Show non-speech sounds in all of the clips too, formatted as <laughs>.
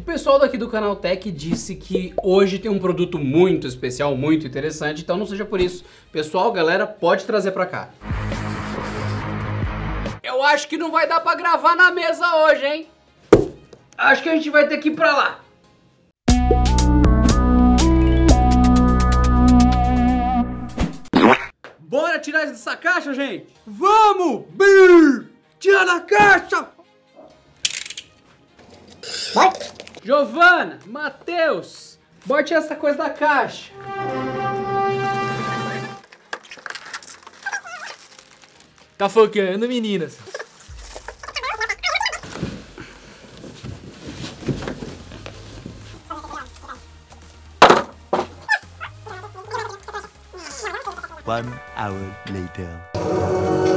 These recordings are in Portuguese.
O pessoal daqui do canal Tech disse que hoje tem um produto muito especial, muito interessante, então não seja por isso. Pessoal, galera, pode trazer pra cá. Eu acho que não vai dar pra gravar na mesa hoje, hein? Acho que a gente vai ter que ir pra lá. Bora tirar isso dessa caixa, gente? Vamos! Brrr! Tira da caixa! Vai. Giovana, Matheus, bote essa coisa da caixa. Tá focando, meninas. One hour later.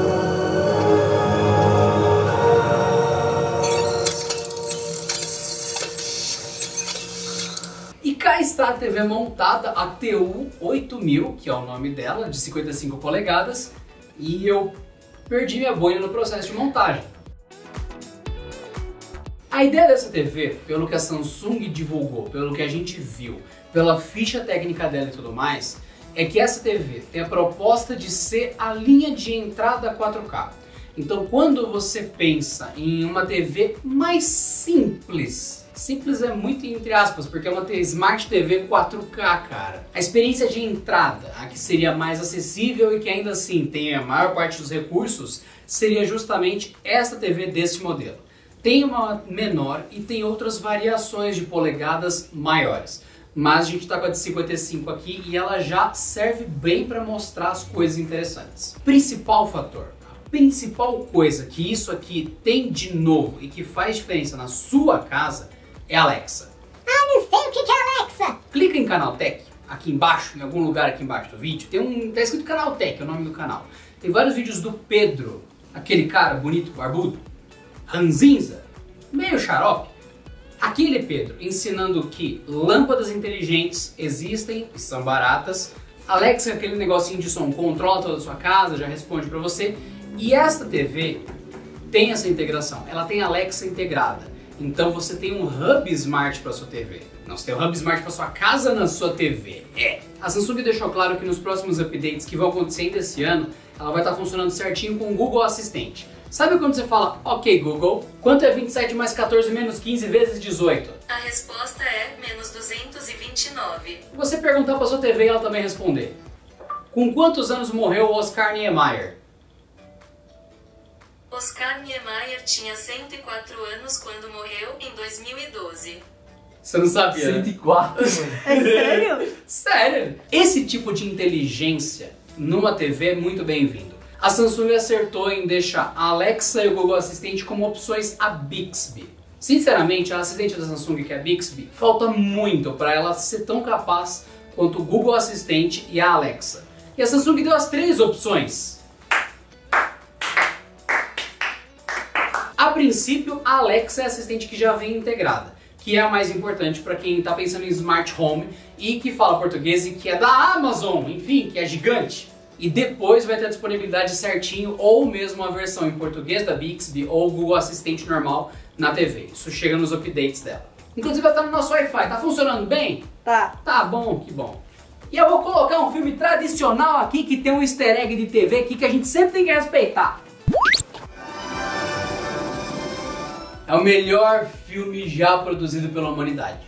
Está a TV montada, a TU 8000, que é o nome dela, de 55 polegadas, e eu perdi minha boina no processo de montagem. A ideia dessa TV, pelo que a Samsung divulgou, pelo que a gente viu, pela ficha técnica dela e tudo mais, é que essa TV tem a proposta de ser a linha de entrada 4K. Então, quando você pensa em uma TV mais simples, simples é muito entre aspas, porque é uma Smart TV 4K, cara. A experiência de entrada, a que seria mais acessível e que ainda assim tem a maior parte dos recursos, seria justamente essa TV deste modelo. Tem uma menor e tem outras variações de polegadas maiores. Mas a gente está com a de 55 aqui e ela já serve bem para mostrar as coisas interessantes. Principal fator, principal coisa que isso aqui tem de novo e que faz diferença na sua casa é Alexa. Ah, não sei o que é Alexa. Clica em Canal Tech, aqui embaixo, em algum lugar aqui embaixo do vídeo, tem um. tá escrito Canal Tech, é o nome do canal. Tem vários vídeos do Pedro, aquele cara bonito, barbudo, ranzinza, meio xarope. Aquele Pedro ensinando que lâmpadas inteligentes existem e são baratas. Alexa é aquele negocinho de som, controla toda a sua casa, já responde para você. E esta TV tem essa integração, ela tem Alexa integrada. Então você tem um hub smart para sua TV. Não, você tem um hub smart para sua casa na sua TV. É. A Samsung deixou claro que nos próximos updates que vão acontecer ainda esse ano, ela vai estar funcionando certinho com o Google Assistente. Sabe quando você fala, ok Google, quanto é 27 mais 14 menos 15 vezes 18? A resposta é menos 229. Você perguntar para sua TV e ela também responder. Com quantos anos morreu Oscar Niemeyer? Oscar Niemeyer tinha 104 anos quando morreu em 2012. Você não sabia? né? 104, mano. É sério? <laughs> Sério? Esse tipo de inteligência numa TV é muito bem-vindo. A Samsung acertou em deixar a Alexa e o Google Assistente como opções a Bixby. Sinceramente, a assistente da Samsung, que é a Bixby, falta muito para ela ser tão capaz quanto o Google Assistente e a Alexa. E a Samsung deu as três opções. Princípio, a Alexa é a assistente que já vem integrada, que é a mais importante para quem está pensando em smart home e que fala português e que é da Amazon, enfim, que é gigante. E depois vai ter a disponibilidade certinho ou mesmo a versão em português da Bixby ou Google Assistente normal na TV. Isso chega nos updates dela. Inclusive vai estar no nosso Wi-Fi. Tá funcionando bem? Tá. Tá bom, que bom. E eu vou colocar um filme tradicional aqui que tem um easter egg de TV aqui que a gente sempre tem que respeitar. É o melhor filme já produzido pela humanidade.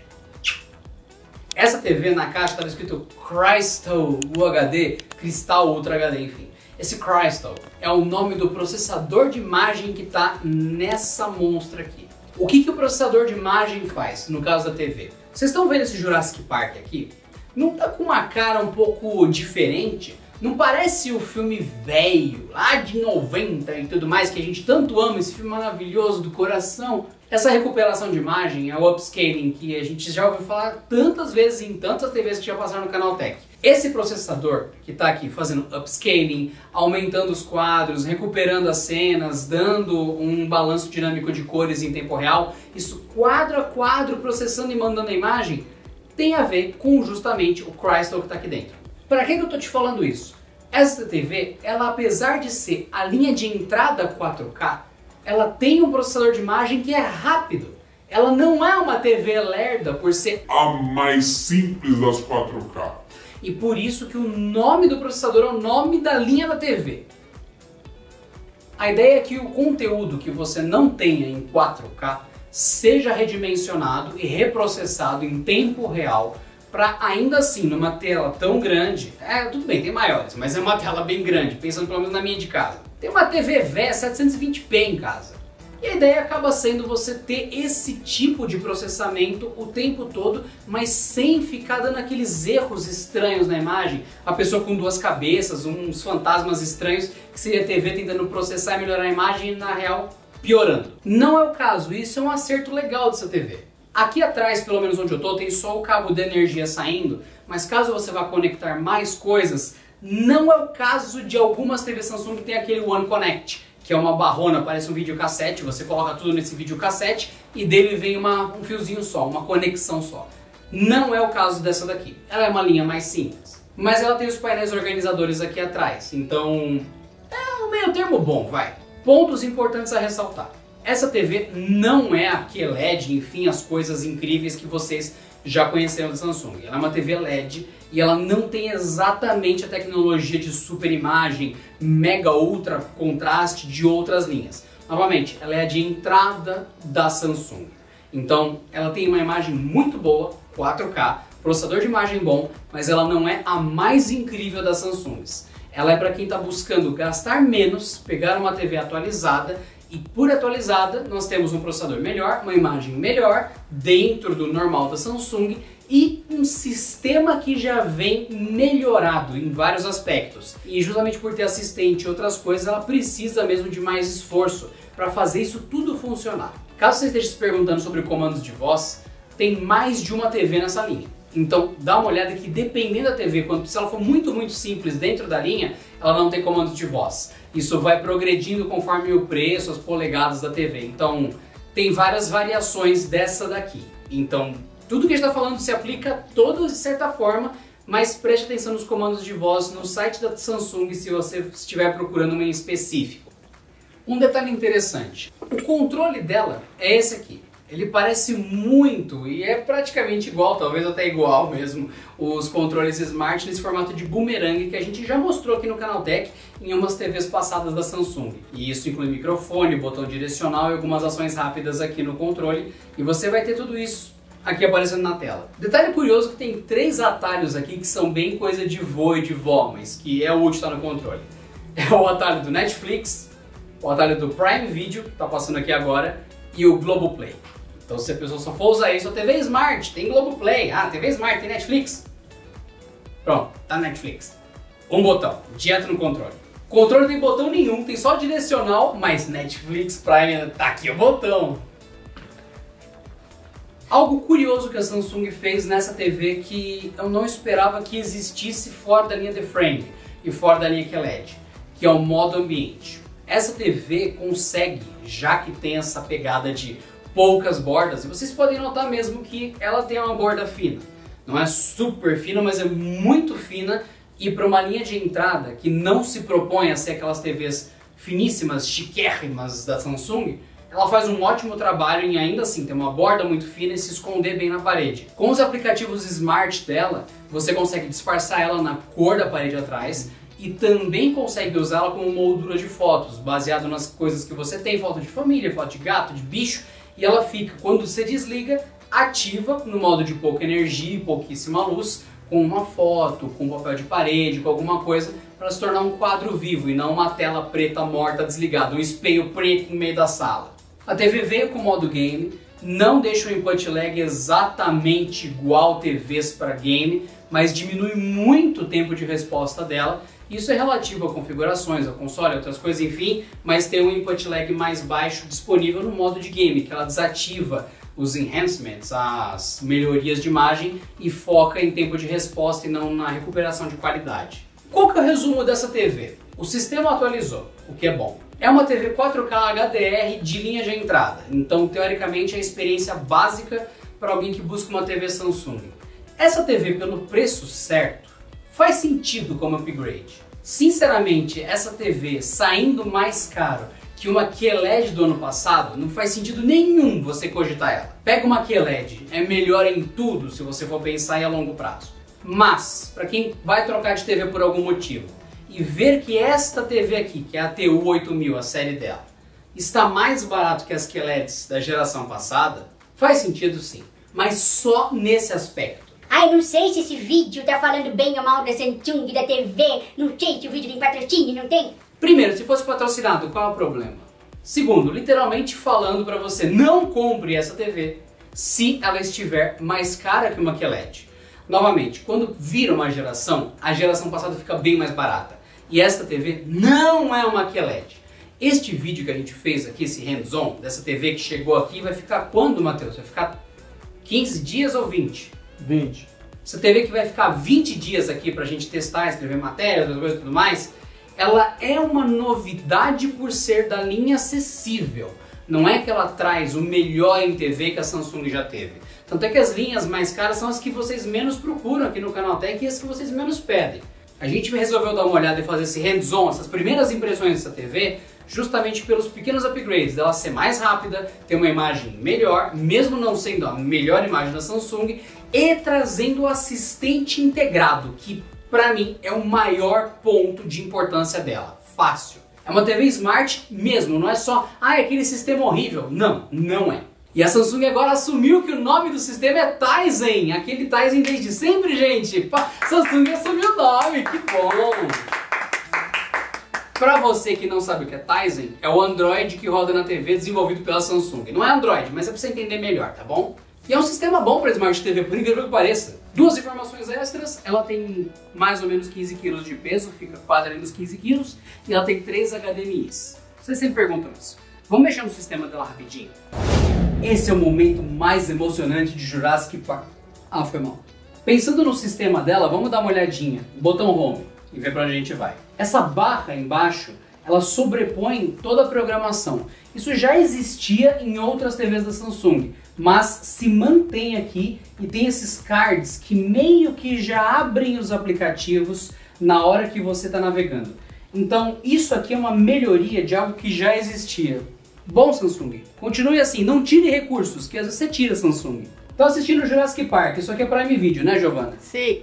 Essa TV na caixa estava escrito Crystal UHD, Cristal Ultra HD, enfim. Esse Crystal é o nome do processador de imagem que está nessa monstra aqui. O que, que o processador de imagem faz no caso da TV? Vocês estão vendo esse Jurassic Park aqui? Não tá com uma cara um pouco diferente? Não parece o filme velho, lá de 90 e tudo mais, que a gente tanto ama, esse filme maravilhoso do coração? Essa recuperação de imagem é o upscaling que a gente já ouviu falar tantas vezes em tantas TVs que já passaram no canal Tech. Esse processador que está aqui fazendo upscaling, aumentando os quadros, recuperando as cenas, dando um balanço dinâmico de cores em tempo real, isso quadro a quadro processando e mandando a imagem, tem a ver com justamente o Crystal que está aqui dentro. Para que, que eu estou te falando isso? Essa TV, ela apesar de ser a linha de entrada 4K, ela tem um processador de imagem que é rápido. ela não é uma TV lerda por ser A mais simples das 4K. e por isso que o nome do processador é o nome da linha da TV. A ideia é que o conteúdo que você não tenha em 4K seja redimensionado e reprocessado em tempo real para ainda assim numa tela tão grande, é tudo bem, tem maiores, mas é uma tela bem grande, pensando pelo menos na minha de casa. Tem uma TV VE 720p em casa. E a ideia acaba sendo você ter esse tipo de processamento o tempo todo, mas sem ficar dando aqueles erros estranhos na imagem. A pessoa com duas cabeças, uns fantasmas estranhos, que seria a TV tentando processar e melhorar a imagem e na real piorando. Não é o caso, isso é um acerto legal dessa TV. Aqui atrás, pelo menos onde eu tô, tem só o cabo de energia saindo, mas caso você vá conectar mais coisas, não é o caso de algumas TVs Samsung que tem aquele One Connect, que é uma barrona, parece um videocassete, você coloca tudo nesse videocassete e dele vem uma, um fiozinho só, uma conexão só. Não é o caso dessa daqui. Ela é uma linha mais simples. Mas ela tem os painéis organizadores aqui atrás, então é um meio termo bom, vai. Pontos importantes a ressaltar. Essa TV não é a QLED, enfim, as coisas incríveis que vocês já conheceram da Samsung. Ela é uma TV LED e ela não tem exatamente a tecnologia de super imagem, mega ultra contraste de outras linhas. Novamente, ela é a de entrada da Samsung. Então, ela tem uma imagem muito boa, 4K, processador de imagem bom, mas ela não é a mais incrível das Samsungs. Ela é para quem está buscando gastar menos, pegar uma TV atualizada e por atualizada nós temos um processador melhor, uma imagem melhor dentro do normal da Samsung e um sistema que já vem melhorado em vários aspectos. E justamente por ter assistente e outras coisas, ela precisa mesmo de mais esforço para fazer isso tudo funcionar. Caso você esteja se perguntando sobre comandos de voz, tem mais de uma TV nessa linha. Então dá uma olhada que dependendo da TV, quando, se ela for muito, muito simples dentro da linha, ela não tem comandos de voz. Isso vai progredindo conforme o preço, as polegadas da TV. Então tem várias variações dessa daqui. Então tudo que a gente está falando se aplica todo de certa forma, mas preste atenção nos comandos de voz no site da Samsung se você estiver procurando uma em específico. Um detalhe interessante, o controle dela é esse aqui. Ele parece muito e é praticamente igual, talvez até igual mesmo, os controles Smart nesse formato de boomerang que a gente já mostrou aqui no Canaltech em umas TVs passadas da Samsung. E isso inclui microfone, botão direcional e algumas ações rápidas aqui no controle. E você vai ter tudo isso aqui aparecendo na tela. Detalhe curioso que tem três atalhos aqui que são bem coisa de vô e de vó, mas que é útil estar no controle. <laughs> É o atalho do Netflix, o atalho do Prime Video, que está passando aqui agora, e o Globoplay. Então se a pessoa só for usar isso, a TV Smart, tem Globoplay, ah, TV Smart, tem Netflix. Pronto, tá Netflix. Um botão, direto no controle. Controle não tem botão nenhum, tem só direcional, mas Netflix Prime, tá aqui o botão. Algo curioso que a Samsung fez nessa TV que eu não esperava que existisse fora da linha The Frame e fora da linha QLED, que é o modo ambiente. Essa TV consegue, já que tem essa pegada de poucas bordas, e vocês podem notar mesmo que ela tem uma borda fina. Não é super fina, mas é muito fina e para uma linha de entrada que não se propõe a ser aquelas TVs finíssimas, chiquérrimas da Samsung, ela faz um ótimo trabalho em ainda assim ter uma borda muito fina e se esconder bem na parede. Com os aplicativos Smart dela, você consegue disfarçar ela na cor da parede atrás e também consegue usá-la como moldura de fotos, baseado nas coisas que você tem, foto de família, foto de gato, de bicho, e ela fica, quando você desliga, ativa no modo de pouca energia e pouquíssima luz, com uma foto, com papel de parede, com alguma coisa, para se tornar um quadro vivo e não uma tela preta morta desligada, um espelho preto no meio da sala. A TV veio com o modo game, não deixa o input lag exatamente igual TVs para game, mas diminui muito o tempo de resposta dela. Isso é relativo a configurações, ao console, outras coisas, enfim, mas tem um input lag mais baixo disponível no modo de game, que ela desativa os enhancements, as melhorias de imagem e foca em tempo de resposta e não na recuperação de qualidade. Qual que é o resumo dessa TV? O sistema atualizou, o que é bom. É uma TV 4K HDR de linha de entrada, então teoricamente é a experiência básica para alguém que busca uma TV Samsung. Essa TV, pelo preço certo, faz sentido como upgrade. Sinceramente, essa TV saindo mais caro que uma QLED do ano passado não faz sentido nenhum você cogitar ela. Pega uma QLED, é melhor em tudo se você for pensar em a longo prazo. Mas, para quem vai trocar de TV por algum motivo e ver que esta TV aqui, que é a TU 8000, a série dela, está mais barato que as QLEDs da geração passada, faz sentido sim, mas só nesse aspecto. Ai, não sei se esse vídeo tá falando bem ou mal da Samsung, da TV. Não sei se o vídeo tem patrocínio, não tem? Primeiro, se fosse patrocinado, qual é o problema? Segundo, literalmente falando para você, não compre essa TV se ela estiver mais cara que uma QLED. Novamente, quando vira uma geração, a geração passada fica bem mais barata. E esta TV não é uma QLED. Este vídeo que a gente fez aqui, esse hands-on, dessa TV que chegou aqui, vai ficar quando, Matheus? Vai ficar 15 dias ou 20? 20. Essa TV que vai ficar 20 dias aqui pra gente testar, escrever matérias, outras coisas e tudo mais, ela é uma novidade por ser da linha acessível. Não é que ela traz o melhor em TV que a Samsung já teve. Tanto é que as linhas mais caras são as que vocês menos procuram aqui no Canaltech e as que vocês menos pedem. A gente resolveu dar uma olhada e fazer esse hands-on, essas primeiras impressões dessa TV, justamente pelos pequenos upgrades, dela ser mais rápida, ter uma imagem melhor, mesmo não sendo a melhor imagem da Samsung, e trazendo o assistente integrado, que para mim é o maior ponto de importância dela. Fácil. É uma TV smart mesmo, não é só, ah, é aquele sistema horrível. Não, não é. E a Samsung agora assumiu que o nome do sistema é Tizen, aquele Tizen desde sempre, gente. Pá, Samsung assumiu o nome, que bom. Pra você que não sabe o que é Tizen, é o Android que roda na TV desenvolvido pela Samsung. Não é Android, mas é pra você entender melhor, tá bom? E é um sistema bom para Smart TV, por incrível que pareça. Duas informações extras, ela tem mais ou menos 15 kg de peso, fica quase ali nos 15 kg, e ela tem 3 HDMIs. Vocês sempre perguntam isso. Vamos mexer no sistema dela rapidinho? Esse é o momento mais emocionante de Jurassic Park. Ah, foi mal. Pensando no sistema dela, vamos dar uma olhadinha. Botão Home e ver para onde a gente vai. Essa barra embaixo, ela sobrepõe toda a programação. Isso já existia em outras TVs da Samsung, mas se mantém aqui e tem esses cards que meio que já abrem os aplicativos na hora que você está navegando. Então isso aqui é uma melhoria de algo que já existia. Bom Samsung, continue assim, não tire recursos, que às vezes você tira Samsung. Tô assistindo Jurassic Park, isso aqui é Prime Video, né Giovana? Sim.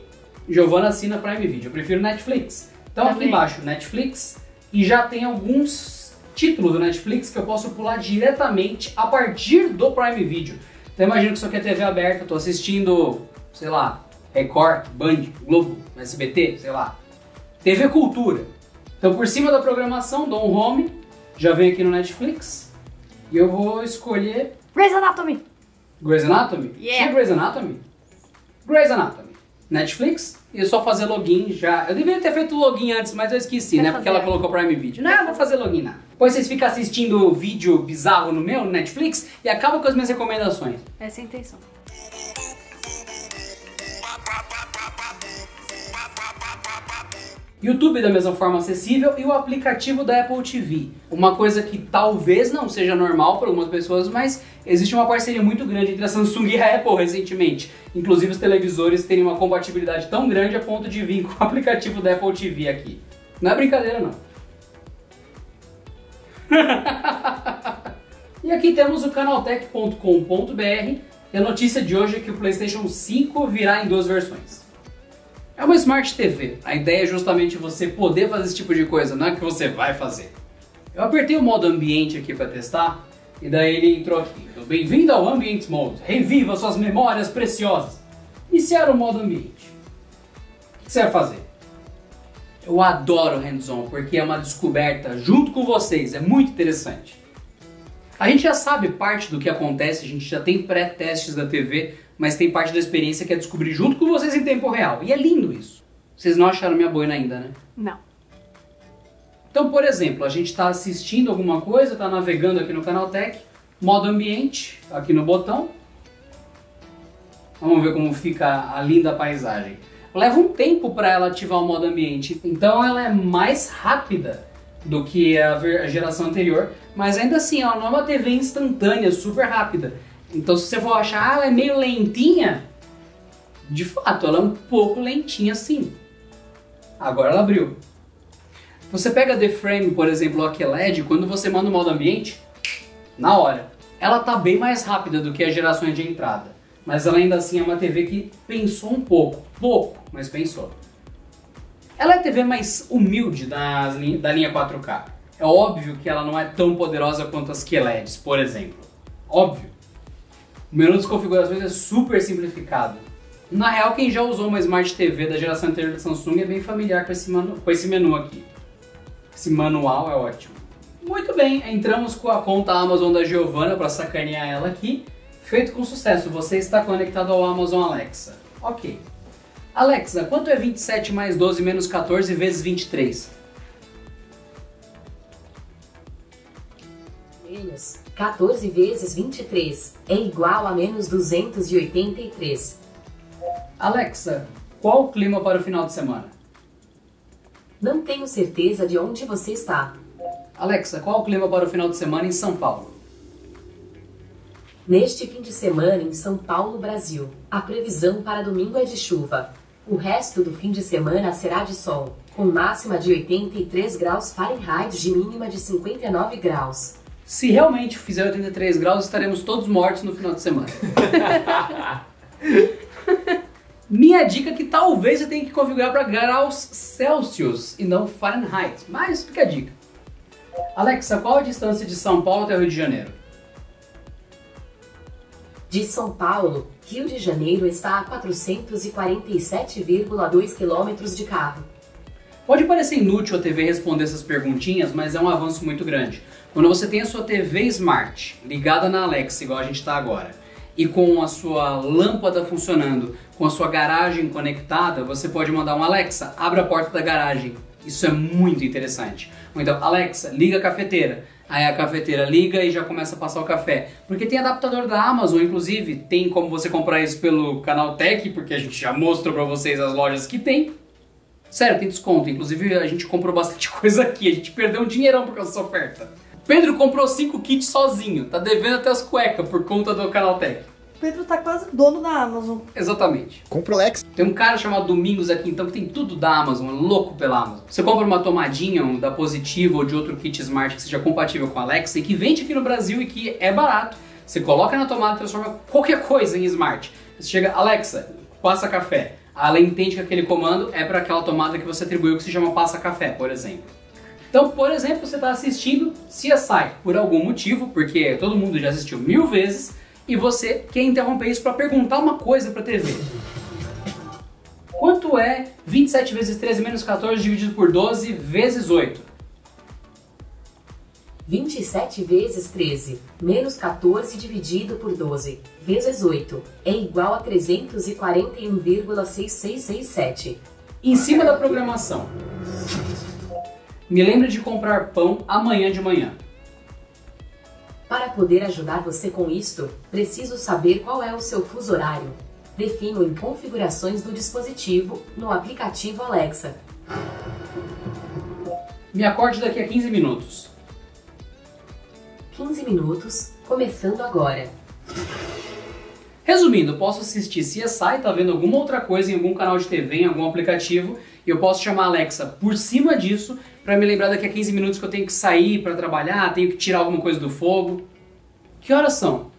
Giovana assina Prime Video, eu prefiro Netflix. Então aqui Também. embaixo, Netflix, e já tem alguns títulos do Netflix que eu posso pular diretamente a partir do Prime Video. Então imagina que isso aqui é TV aberta, tô assistindo, sei lá, Record, Band, Globo, SBT, sei lá. TV Cultura. Então por cima da programação, dou um home, já vem aqui no Netflix, e eu vou escolher Grey's Anatomy. Grey's Anatomy? Yeah. Tinha Grey's Anatomy? Grey's Anatomy. Netflix, e é só fazer login já. Eu deveria ter feito login antes, mas eu esqueci, Quer né? Porque ela colocou Prime Video. Não, eu vou fazer login não. Depois vocês ficam assistindo vídeo bizarro no meu, no Netflix, e acabam com as minhas recomendações. Essa é a intenção. YouTube da mesma forma acessível e o aplicativo da Apple TV. Uma coisa que talvez não seja normal para algumas pessoas, mas existe uma parceria muito grande entre a Samsung e a Apple recentemente. Inclusive os televisores terem uma compatibilidade tão grande a ponto de vir <laughs> com o aplicativo da Apple TV aqui. Não é brincadeira não. <laughs> e aqui temos o canaltech.com.br e a notícia de hoje é que o PlayStation 5 virá em duas versões. É uma Smart TV. A ideia é justamente você poder fazer esse tipo de coisa, não é que você vai fazer. Eu apertei o modo ambiente aqui para testar e daí ele entrou aqui. Bem-vindo ao Ambient Mode. Reviva suas memórias preciosas. Iniciar o modo ambiente. O que você vai fazer? Eu adoro hands-on porque é uma descoberta junto com vocês, é muito interessante. A gente já sabe parte do que acontece, a gente já tem pré-testes da TV, mas tem parte da experiência que é descobrir junto com vocês em tempo real. E é lindo isso. Vocês não acharam minha boina ainda, né? Não. Então, por exemplo, a gente está assistindo alguma coisa, está navegando aqui no Canaltech, modo ambiente, aqui no botão. Vamos ver como fica a linda paisagem. Leva um tempo para ela ativar o modo ambiente, então ela é mais rápida do que a geração anterior, mas ainda assim ela não é uma TV instantânea, super rápida. Então se você for achar, ah, ela é meio lentinha, de fato ela é um pouco lentinha sim. Agora ela abriu. Você pega The Frame, por exemplo, ou a QLED, quando você manda o modo ambiente, na hora. Ela tá bem mais rápida do que as gerações de entrada, mas ela ainda assim é uma TV que pensou um pouco, pouco, mas pensou. Ela é a TV mais humilde lin- da linha 4K. É óbvio que ela não é tão poderosa quanto as QLEDs, por exemplo. Óbvio. O menu das configurações é super simplificado. Na real, quem já usou uma Smart TV da geração anterior da Samsung é bem familiar com esse, manu- com esse menu aqui. Esse manual é ótimo. Muito bem, entramos com a conta Amazon da Giovanna para sacanear ela aqui. Feito com sucesso, você está conectado ao Amazon Alexa. Ok. Alexa, quanto é 27 mais 12 menos 14 vezes 23? Menos 14 vezes 23 é igual a menos 283. Alexa, qual o clima para o final de semana? Não tenho certeza de onde você está. Alexa, qual o clima para o final de semana em São Paulo? Neste fim de semana em São Paulo, Brasil, a previsão para domingo é de chuva. O resto do fim de semana será de sol, com máxima de 83 graus Fahrenheit de mínima de 59 graus. Se realmente fizer 83 graus, estaremos todos mortos no final de semana. <laughs> Minha dica é que talvez você tenha que configurar para graus Celsius e não Fahrenheit, mas fica a dica. Alexa, qual a distância de São Paulo até o Rio de Janeiro? De São Paulo, Rio de Janeiro está a 447,2 quilômetros de carro. Pode parecer inútil a TV responder essas perguntinhas, mas é um avanço muito grande. Quando você tem a sua TV Smart ligada na Alexa, igual a gente está agora, e com a sua lâmpada funcionando, com a sua garagem conectada, você pode mandar um Alexa, abre a porta da garagem. Isso é muito interessante. Ou então, Alexa, liga a cafeteira. Aí a cafeteira liga e já começa a passar o café. Porque tem adaptador da Amazon, inclusive, tem como você comprar isso pelo canal Tech, porque a gente já mostrou para vocês as lojas que tem. Sério, tem desconto. Inclusive, a gente comprou bastante <laughs> coisa aqui. A gente perdeu um dinheirão por causa dessa oferta. Pedro comprou 5 kits sozinho. Tá devendo até as cuecas por conta do canal Tech. Pedro tá quase dono da Amazon. Exatamente. Compra o Alexa. Tem um cara chamado Domingos aqui, então, que tem tudo da Amazon, é louco pela Amazon. Você compra uma tomadinha um da Positivo ou de outro kit Smart que seja compatível com a Alexa e que vende aqui no Brasil e que é barato. Você coloca na tomada e transforma qualquer coisa em Smart. Você chega, Alexa, passa café. Ela entende que aquele comando é para aquela tomada que você atribuiu que se chama passa café, por exemplo. Então, por exemplo, você está assistindo CSI por algum motivo, porque todo mundo já assistiu mil vezes, e você quer interromper isso para perguntar uma coisa para a TV. Quanto é 27 vezes 13 menos 14 dividido por 12 vezes 8? 27 vezes 13 menos 14 dividido por 12 vezes 8 é igual a 341,6667. Em cima da programação. Me lembre de comprar pão amanhã de manhã. Para poder ajudar você com isto, preciso saber qual é o seu fuso horário. Defino em configurações do dispositivo no aplicativo Alexa. Me acorde daqui a 15 minutos. 15 minutos, começando agora. Resumindo, posso assistir CSI, tá vendo alguma outra coisa em algum canal de TV, em algum aplicativo, e eu posso chamar a Alexa por cima disso para me lembrar daqui a 15 minutos que eu tenho que sair para trabalhar, tenho que tirar alguma coisa do fogo. Que horas são?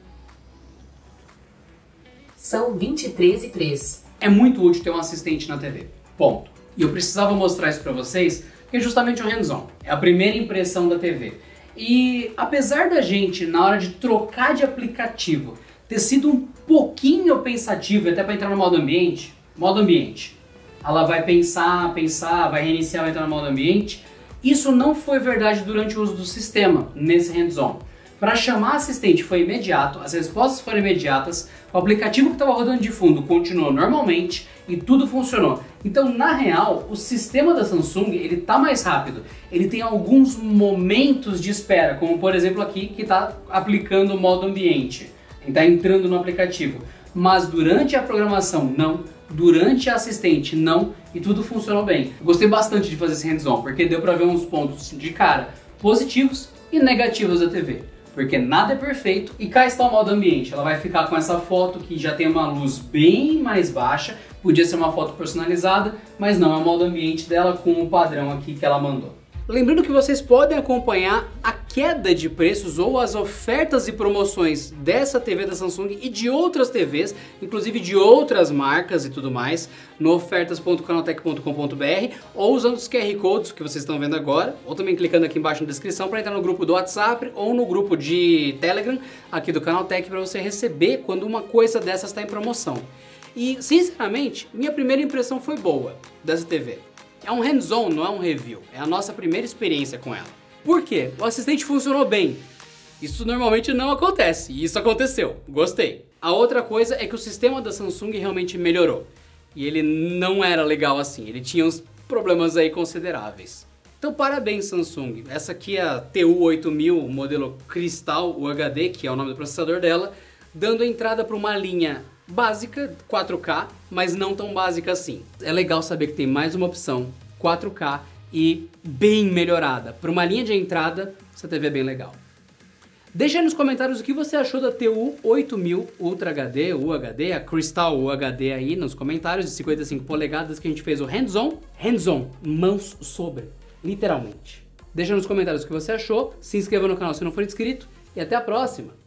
São 23 e 3. É muito útil ter um assistente na TV. Ponto. E eu precisava mostrar isso para vocês, porque é justamente o hands-on. É a primeira impressão da TV. E apesar da gente, na hora de trocar de aplicativo, ter sido um pouquinho pensativo, até para entrar no modo ambiente, modo ambiente, ela vai pensar, pensar, vai reiniciar, vai entrar no modo ambiente. Isso não foi verdade durante o uso do sistema, nesse hands-on. Para chamar assistente foi imediato, as respostas foram imediatas, o aplicativo que estava rodando de fundo continuou normalmente e tudo funcionou. Então, na real, o sistema da Samsung ele tá mais rápido. Ele tem alguns momentos de espera, como por exemplo aqui que está aplicando o modo ambiente, está entrando no aplicativo. Mas durante a programação, não. Durante a assistente, não. E tudo funcionou bem. Eu gostei bastante de fazer esse hands-on, porque deu para ver uns pontos de cara positivos e negativos da TV porque nada é perfeito. E cá está o modo ambiente. Ela vai ficar com essa foto que já tem uma luz bem mais baixa. Podia ser uma foto personalizada, mas não é o modo ambiente dela com o padrão aqui que ela mandou. Lembrando que vocês podem acompanhar a queda de preços ou as ofertas e promoções dessa TV da Samsung e de outras TVs, inclusive de outras marcas e tudo mais, no ofertas.canaltech.com.br ou usando os QR Codes que vocês estão vendo agora, ou também clicando aqui embaixo na descrição para entrar no grupo do WhatsApp ou no grupo de Telegram aqui do Canaltech para você receber quando uma coisa dessas está em promoção. E, sinceramente, minha primeira impressão foi boa dessa TV. É um hands-on, não é um review. É a nossa primeira experiência com ela. Por quê? O assistente funcionou bem. Isso normalmente não acontece, e isso aconteceu. Gostei. A outra coisa é que o sistema da Samsung realmente melhorou. E ele não era legal assim, ele tinha uns problemas aí consideráveis. Então parabéns Samsung. Essa aqui é a TU8000, modelo Crystal UHD, que é o nome do processador dela, dando entrada para uma linha básica, 4K, mas não tão básica assim. É legal saber que tem mais uma opção, 4K e bem melhorada. Para uma linha de entrada, essa TV é bem legal. Deixa aí nos comentários o que você achou da TU 8000 Ultra HD, UHD, a Crystal UHD aí nos comentários de 55 polegadas que a gente fez o hands-on, hands-on, mãos sobre, literalmente. Deixa nos comentários o que você achou, se inscreva no canal se não for inscrito e até a próxima!